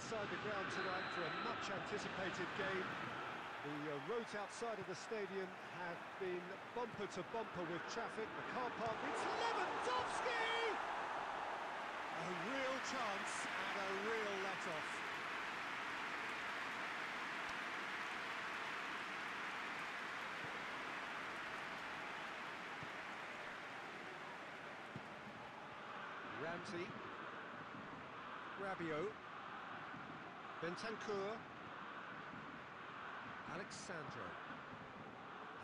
inside the ground tonight for a much-anticipated game. The uh, roads outside of the stadium have been bumper to bumper with traffic. The car park, it's Lewandowski! A real chance and a real let-off. Ramsey. Rabiot. Bentancur. Alex Sandro.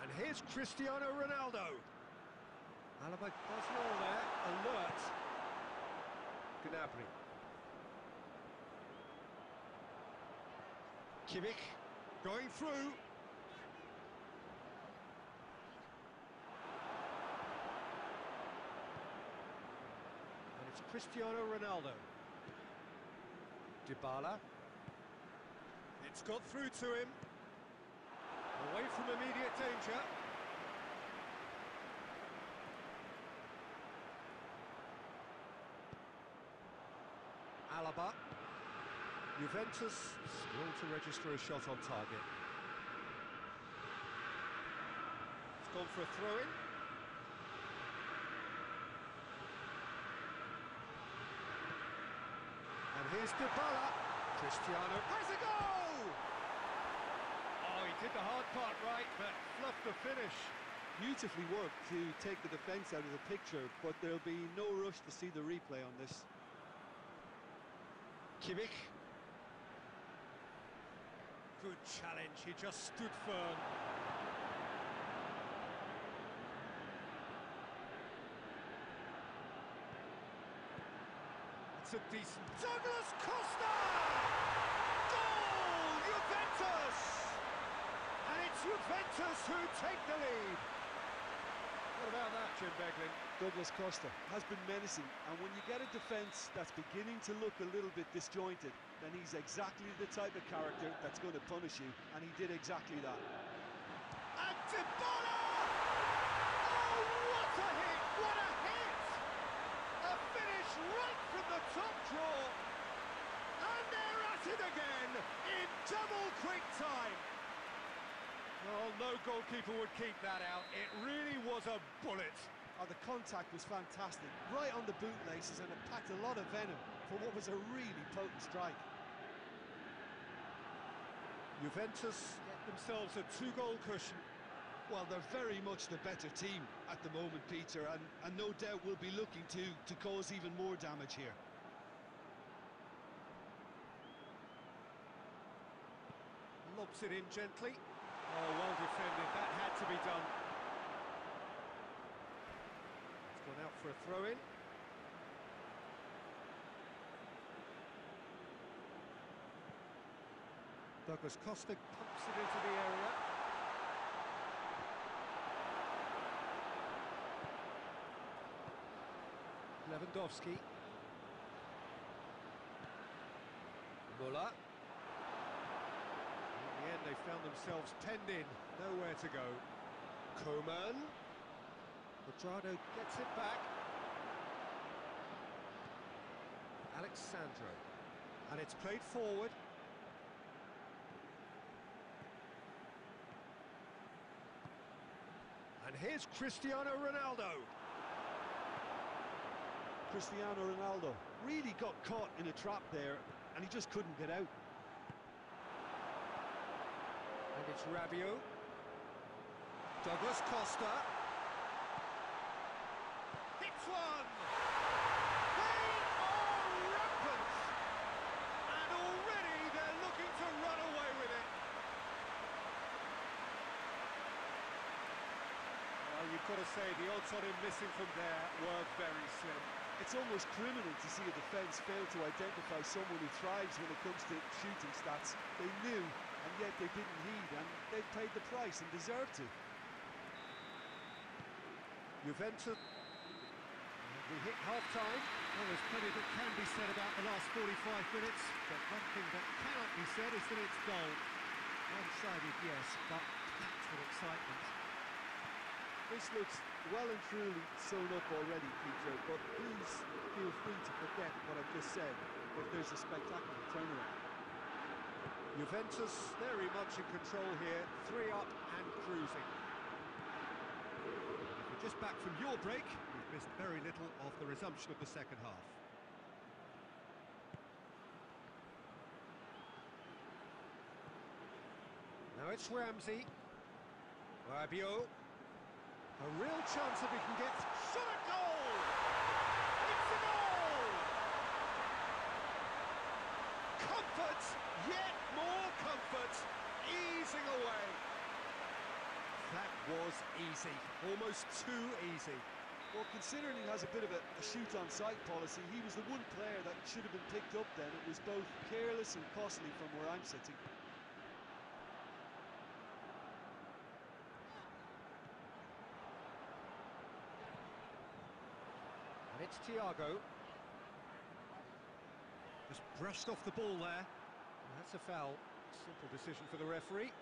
And here's Cristiano Ronaldo. Alaba there, alert. Gnabry. Kimmich going through. And it's Cristiano Ronaldo. Dybala. It's got through to him. Away from immediate danger. Alaba. Juventus still to register a shot on target. It's gone for a throw-in. And here's Dybala. Cristiano has a goal! Oh, he did the hard part right, but fluffed the finish. Beautifully worked to take the defence out of the picture, but there'll be no rush to see the replay on this. Kimmich. Good challenge, he just stood firm. It's a decent... Douglas Costa! Goal! Juventus! And it's Juventus who take the lead. What about that, Jim Beglin? Douglas Costa has been menacing, and when you get a defence that's beginning to look a little bit disjointed, then he's exactly the type of character that's going to punish you, and he did exactly that. And Dybala! Oh, what a hit! What a hit! A finish right from the top draw. And they're at it again in double quick time. Well, no goalkeeper would keep that out. It really was a bullet. Oh, the contact was fantastic, right on the bootlaces, and it packed a lot of venom for what was a really potent strike. Juventus get themselves a two-goal cushion. Well, they're very much the better team at the moment, Peter, and, and no doubt will be looking to, to cause even more damage here. Lobs it in gently. Oh, well defended. That had to be done. It's gone out for a throw-in. Douglas Costa pumps it into the area. Lewandowski. Muller. In the end, they found themselves penned in, nowhere to go. Coman. Cuadrado gets it back. Alex Sandro. And it's played forward. And here's Cristiano Ronaldo. Cristiano Ronaldo really got caught in a trap there, and he just couldn't get out. And it's Rabiot. Douglas Costa. Hits one! They are rampant! And already they're looking to run away with it. Well, you've got to say the odds on him missing from there were very slim. It's almost criminal to see a defence fail to identify someone who thrives when it comes to shooting stats. They knew, and yet they didn't heed, and they've paid the price and deserved to. Juventus. We hit half-time. Well, there's plenty that can be said about the last 45 minutes, but one thing that cannot be said is that it's goal. One-sided, yes, but packed with excitement. This looks well and truly sewn up already, Peter, but please feel free to forget what I've just said. if there's a spectacular turnaround. Juventus very much in control here, three up and cruising. If you're just back from your break, you've missed very little of the resumption of the second half. Now it's Ramsey. Rabiot. A real chance if he can get... Shot goal! It's a goal! Comfort, yet more comfort, easing away. That was easy, almost too easy. Well, considering he has a bit of a, a shoot on sight policy, he was the one player that should have been picked up then. It was both careless and costly from where I'm sitting. And it's Thiago. Just brushed off the ball there. That's a foul. Simple decision for the referee.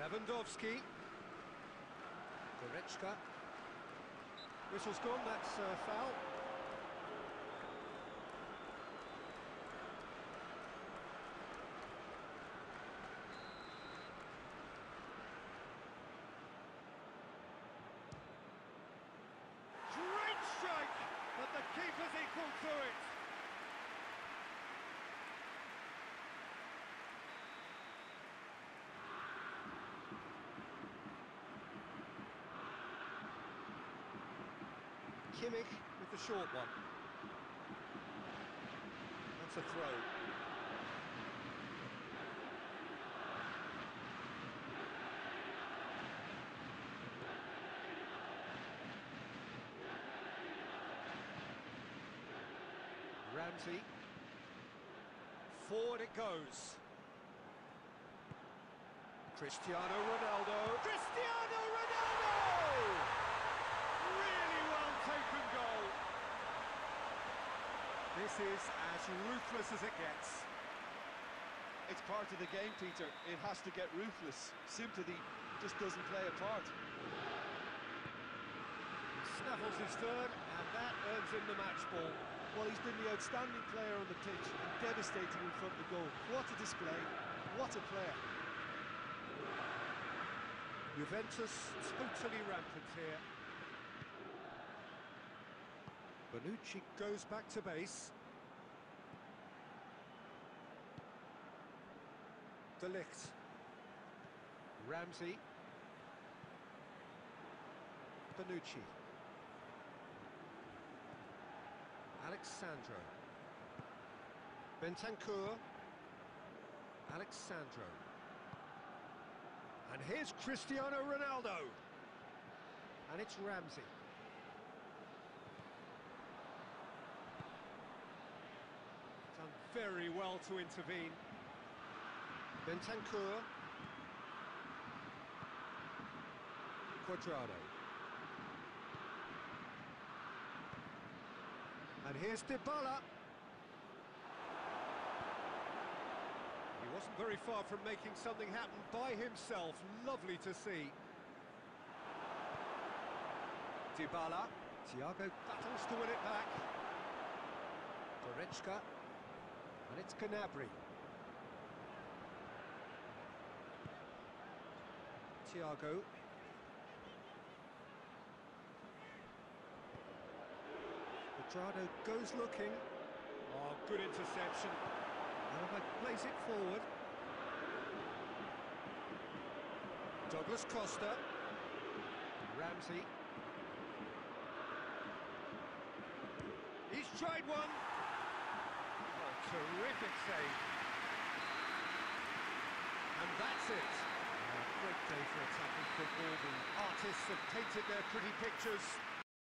Lewandowski. Goretzka. Whistle's gone, that's a foul. Great strike, but the equal to it. Kimmich with the short one. That's a throw. Ramsey. Forward it goes. Cristiano Ronaldo. Cristiano Ronaldo! Really well taken goal. This is as ruthless as it gets. It's part of the game, Peter. It has to get ruthless. Sympathy just doesn't play a part. Snaffles his third, and that earns him the match ball. Well, he's been the outstanding player on the pitch and devastating in front of the goal. What a display. What a player. Juventus totally rampant here. Bonucci goes back to base. De Ligt. Ramsey. Bonucci. Alex Sandro. Bentancur. Alex Sandro. And here's Cristiano Ronaldo. And it's Ramsey. Done very well to intervene. Bentancur. Cuadrado. And here's Dybala. He wasn't very far from making something happen by himself. Lovely to see. Dybala. Thiago battles to win it back. Goretzka. And it's Gnabry. Thiago. Cuadrado goes looking. Oh, good interception. Alba plays it forward. Douglas Costa. Ramsey. He's tried one. Oh, terrific save. And that's it. A great day for attacking football. The artists have painted their pretty pictures.